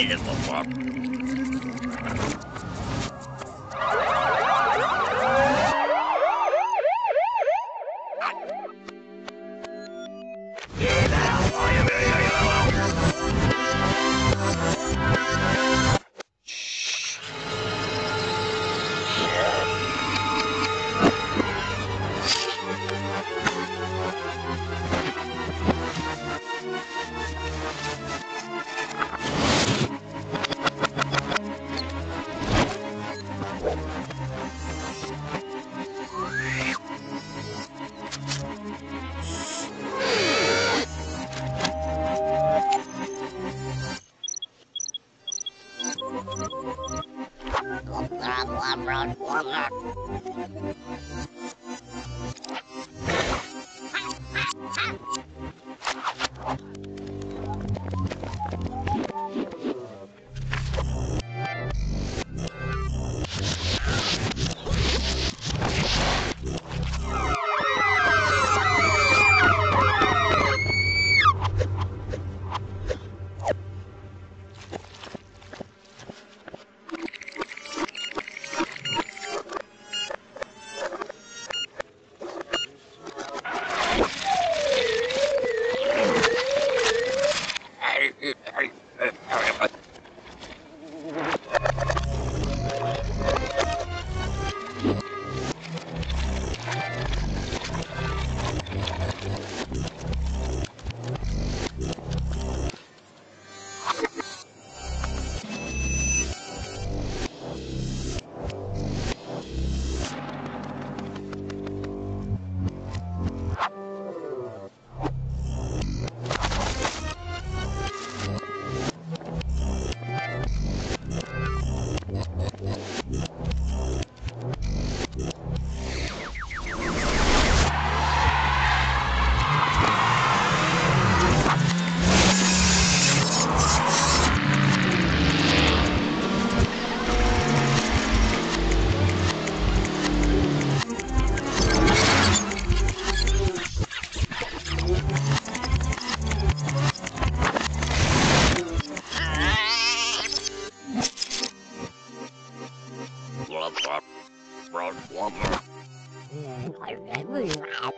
Beautiful one. round warlock. I'm